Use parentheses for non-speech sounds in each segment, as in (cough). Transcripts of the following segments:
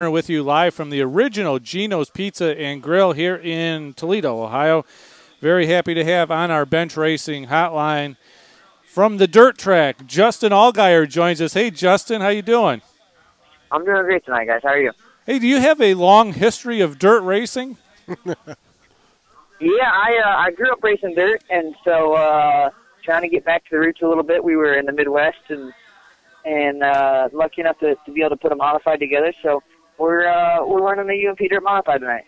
with you live from the original Geno's Pizza and Grill here in Toledo, Ohio. Very happy to have on our bench racing hotline from the dirt track, Justin Allgaier joins us. Hey, Justin, how you doing? I'm doing great tonight, guys. How are you? Hey, do you have a long history of dirt racing? (laughs) yeah, I uh, I grew up racing dirt, and so uh, trying to get back to the roots a little bit. We were in the Midwest, and and uh, lucky enough to, to be able to put a modified together. So we're uh, we're running the UMP Dirt Modified tonight.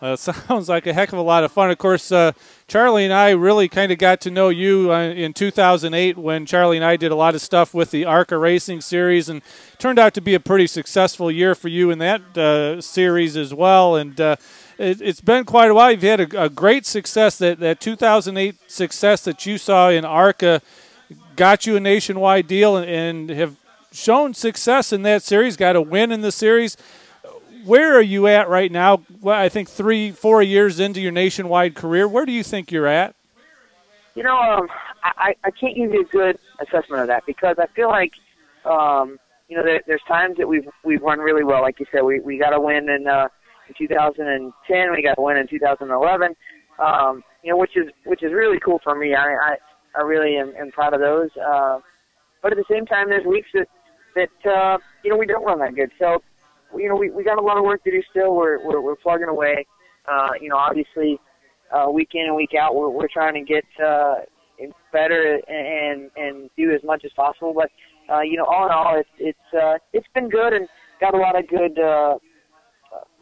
Uh, (laughs) sounds like a heck of a lot of fun. Of course, uh, Charlie and I really kind of got to know you uh, in 2008 when Charlie and I did a lot of stuff with the ARCA Racing Series, and turned out to be a pretty successful year for you in that uh, series as well. And uh, it, has been quite a while. You've had a, a, great success. That that 2008 success that you saw in ARCA got you a nationwide deal, and, and have shown success in that series. Got a win in the series where are you at right now? Well, I think three, four years into your nationwide career. Where do you think you're at? You know, um, I, I can't give you a good assessment of that because I feel like, um, you know, there, there's times that we've we've run really well. Like you said, we we got a win in, uh, in 2010. We got a win in 2011. Um, you know, which is which is really cool for me. I I, I really am, am proud of those. Uh, but at the same time, there's weeks that that uh, you know we don't run that good. So you know, we, we got a lot of work to do still. We're, we're, we're plugging away. Uh, you know, obviously, uh, week in and week out, we're, we're trying to get, uh, better and, and do as much as possible. But, uh, you know, all in all, it's, it's, uh, it's been good and got a lot of good, uh,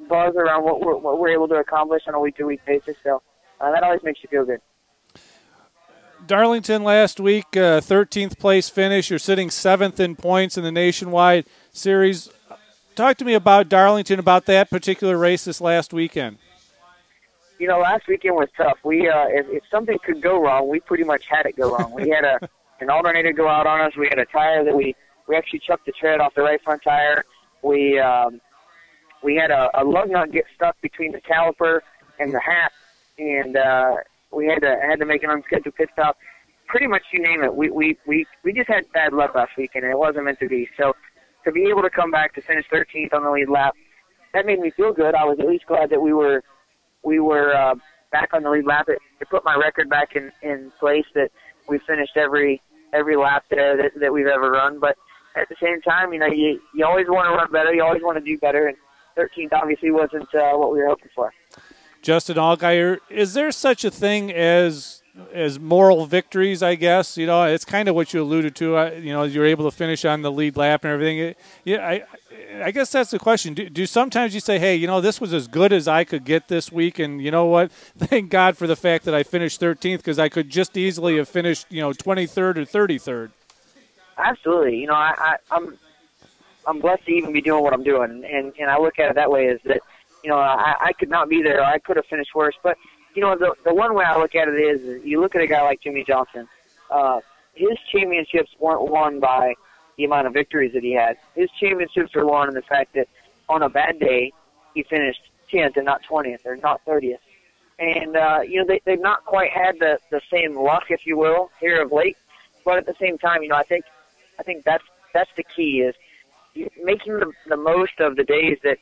buzz around what we're, what we're able to accomplish on a week to week basis. So, uh, that always makes you feel good. Darlington last week, uh, 13th place finish. You're sitting seventh in points in the nationwide series. Talk to me about Darlington, about that particular race this last weekend. You know, last weekend was tough. We, uh, if, if something could go wrong, we pretty much had it go wrong. We had a (laughs) an alternator go out on us. We had a tire that we we actually chucked the tread off the right front tire. We um, we had a, a lug nut get stuck between the caliper and the hat, and uh, we had to had to make an unscheduled pit stop. Pretty much, you name it. We we we we just had bad luck last weekend, and it wasn't meant to be. So to be able to come back to finish 13th on the lead lap, that made me feel good. I was at least glad that we were we were uh, back on the lead lap. It, it put my record back in in place that we finished every every lap there that, that we've ever run. But at the same time, you know, you you always want to run better. You always want to do better, and 13th obviously wasn't uh, what we were hoping for. Justin Allgaier, is there such a thing as as moral victories, I guess. You know, it's kind of what you alluded to. Uh, you know, you're able to finish on the lead lap and everything. yeah, I, I guess that's the question. Do, do, sometimes you say, "Hey, you know, this was as good as I could get this week," and you know what? (laughs) Thank God for the fact that I finished 13th because I could just easily have finished, you know, 23rd or 33rd. Absolutely. You know, I, I, I'm I'm blessed to even be doing what I'm doing, and and I look at it that way is that you know I, I could not be there. I could have finished worse, but you know, the the one way I look at it is, you look at a guy like Jimmie Johnson. Uh, his championships weren't won by the amount of victories that he had. His championships were won in the fact that on a bad day, he finished 10th and not 20th or not 30th. And, uh, you know, they, they've not quite had the, the same luck, if you will, here of late. But at the same time, you know, I think, I think that's, that's the key is making the, the most of the days that,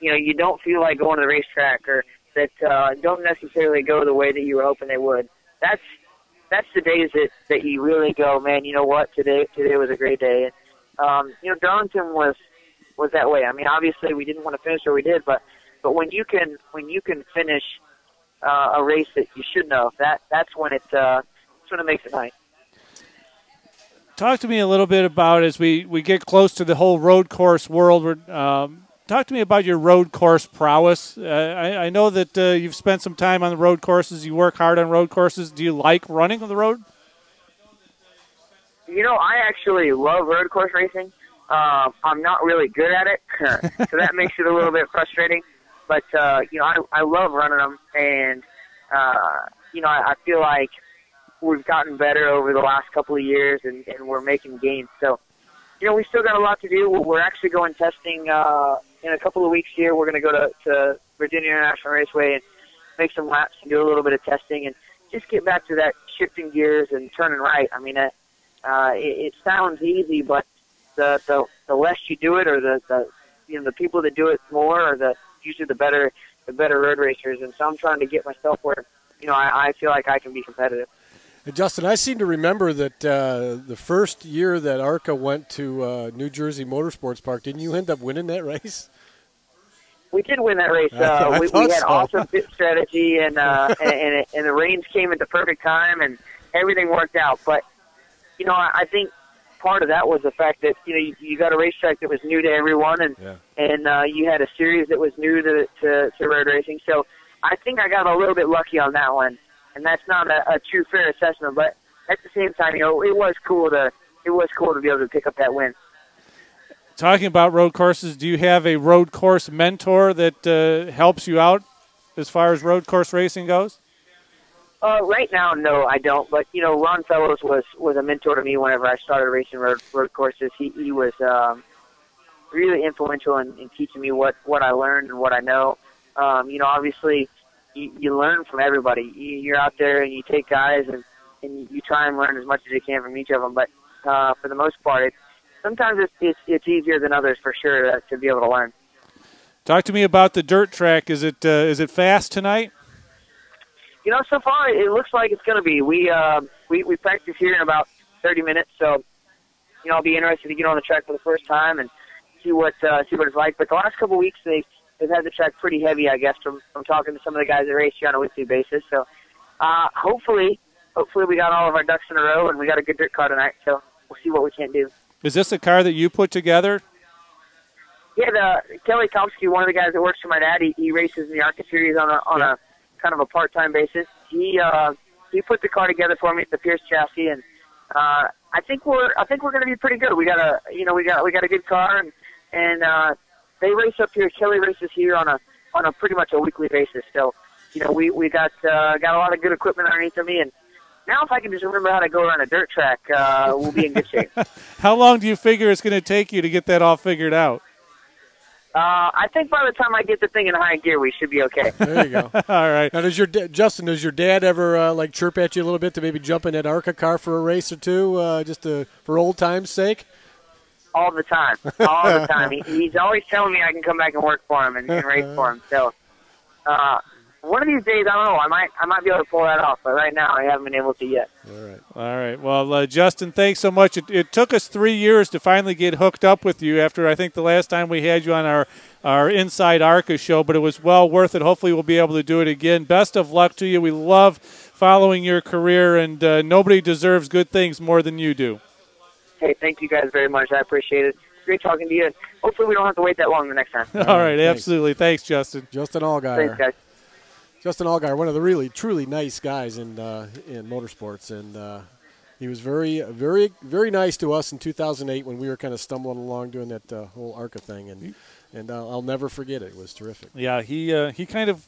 you know, you don't feel like going to the racetrack or that uh, don't necessarily go the way that you were hoping they would. That's that's the days that that you really go, man. You know what? Today today was a great day. And, um, you know, Darlington was was that way. I mean, obviously we didn't want to finish where we did, but but when you can when you can finish uh, a race that you should know, that that's when it uh, that's when it makes it nice. Talk to me a little bit about as we, we get close to the whole road course world. Um, talk to me about your road course prowess. Uh, I, I, know that uh, you've spent some time on the road courses. You work hard on road courses. Do you like running on the road? You know, I actually love road course racing. Uh, I'm not really good at it, (laughs) so that makes it a little bit frustrating. But uh, you know, I, I love running them, and uh, you know, I, I feel like we've gotten better over the last couple of years, and, and we're making gains. So, you know, we still got a lot to do. We're actually going testing uh, in a couple of weeks here, we're going to go to, to Virginia International Raceway and make some laps and do a little bit of testing and just get back to that shifting gears and turning right. I mean, uh, uh, it, it sounds easy, but the, the the less you do it, or the the you know the people that do it more are the usually the better the better road racers, and so I'm trying to get myself where you know I, I feel like I can be competitive. Justin, I seem to remember that uh, the first year that ARCA went to uh, New Jersey Motorsports Park, didn't you end up winning that race? We did win that race. Uh, we, we had so. awesome pit strategy, and uh, (laughs) and, and, it, and the rains came at the perfect time, and everything worked out. But you know, I, I think part of that was the fact that you know you, you got a racetrack that was new to everyone, and yeah. and uh, you had a series that was new to, to to road racing. So I think I got a little bit lucky on that one, and that's not a, a true fair assessment. But at the same time, you know, it was cool to it was cool to be able to pick up that win. Talking about road courses, do you have a road course mentor that uh, helps you out as far as road course racing goes? Uh, right now, no, I don't. But you know, Ron Fellows was was a mentor to me whenever I started racing road road courses. He he was um, really influential in, in teaching me what what I learned and what I know. Um, you know, obviously, you, you learn from everybody. You, you're out there and you take guys and and you try and learn as much as you can from each of them. But uh, for the most part, it sometimes it's it's, it's easier than others for sure to, to be able to learn. Talk to me about the dirt track. Is it uh, is it fast tonight? you know, so far it looks like it's going to be. We uh, we we practice here in about 30 minutes, so you know I'll be interested to get on the track for the first time and see what uh, see what it's like. But the last couple of weeks they've they've had the track pretty heavy, I guess, from from talking to some of the guys that race here on a weekly basis. So uh, hopefully, hopefully we got all of our ducks in a row and we got a good dirt car tonight. So we'll see what we can do. Is this a car that you put together? Yeah, the Kelly Tomsky, one of the guys that works for my dad, he, he races in the ARCA series on a on yeah. a kind of a part-time basis. He uh, he put the car together for me, at the Pierce chassis, and uh, I think we're I think we're going to be pretty good. We got a you know we got we got a good car, and and uh, they race up here. Kelly races here on a on a pretty much a weekly basis. So you know we we got uh, got a lot of good equipment underneath of me, and now if I can just remember how to go around a dirt track, uh, we'll be in good shape. (laughs) how long do you figure it's going to take you to get that all figured out? Uh, I think by the time I get the thing in high gear, we should be okay. (laughs) There you go. (laughs) All right. Now, does your Justin? Does your dad ever uh, like chirp at you a little bit to maybe jump in that ARCA car for a race or two, uh, just to, for old times' sake? All the time, all the time. He, he's always telling me I can come back and work for him and, and race for him. So, uh, one of these days, I don't know. I might, I might be able to pull that off, but right now, I haven't been able to yet. All right. All right. Well, uh, Justin, thanks so much. It, it, took us three years to finally get hooked up with you. After I think the last time we had you on our our Inside Arca show, but it was well worth it. Hopefully, we'll be able to do it again. Best of luck to you. We love following your career, and uh, nobody deserves good things more than you do. Hey, thank you guys very much. I appreciate it. Great talking to you. Hopefully, we don't have to wait that long the next time. (laughs) All right, thanks. absolutely. Thanks, Justin. Justin Allgaier. Thanks, guys. Justin Allgaier, one of the really truly nice guys in uh, in motorsports, and uh, he was very very very nice to us in 2008 when we were kind of stumbling along doing that uh, whole ARCA thing, and and uh, I'll never forget it. It was terrific. Yeah, he uh, he kind of